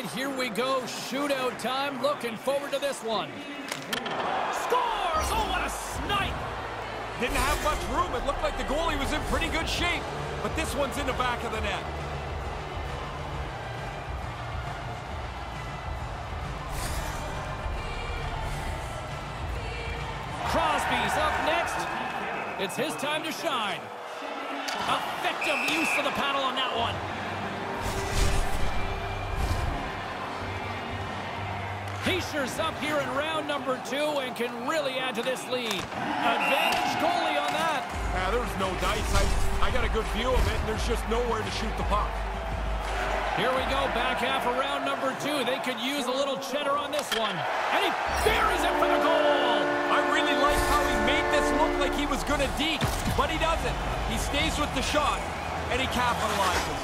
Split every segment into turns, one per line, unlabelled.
Right, here we go. Shootout time. Looking forward to this one. Scores! Oh, what a snipe!
Didn't have much room. It looked like the goalie was in pretty good shape. But this one's in the back of the net.
Crosby's up next. It's his time to shine. Effective use of the paddle on that one. Up here in round number two and can really add to this lead. Advantage goalie on that.
Yeah, there's no dice. I, I got a good view of it, and there's just nowhere to shoot the puck.
Here we go, back half of round number two. They could use a little cheddar on this one. And he buries it for the goal!
I really like how he made this look like he was going to deke, but he doesn't. He stays with the shot, and he capitalizes.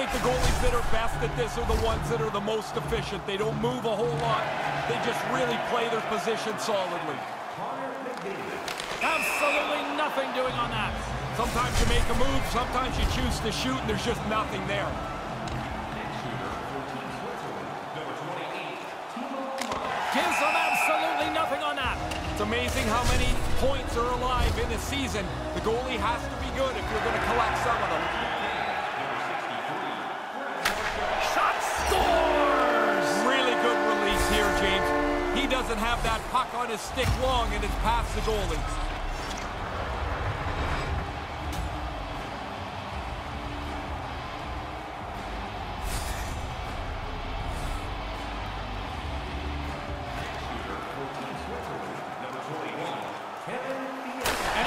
Think the goalies that are best at this are the ones that are the most efficient. They don't move a whole lot. They just really play their position solidly.
Absolutely nothing doing on that.
Sometimes you make a move, sometimes you choose to shoot, and there's just nothing there.
Gives them absolutely nothing on that.
It's amazing how many points are alive in a season. The goalie has to be good if you're going to collect some of them. Doesn't have that puck on his stick long, and it's past the goalie.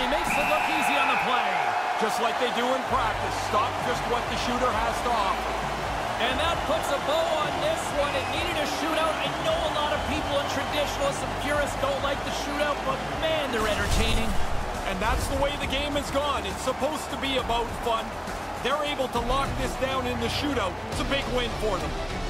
He makes it look easy on the play.
Just like they do in practice. Stop just what the shooter has to offer.
And that puts a bow on this one. It needed a shootout. I know traditionalists and purists don't like the shootout, but man, they're entertaining.
And that's the way the game has gone. It's supposed to be about fun. They're able to lock this down in the shootout. It's a big win for them.